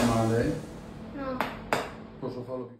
acostumada, é? Não. Por favor,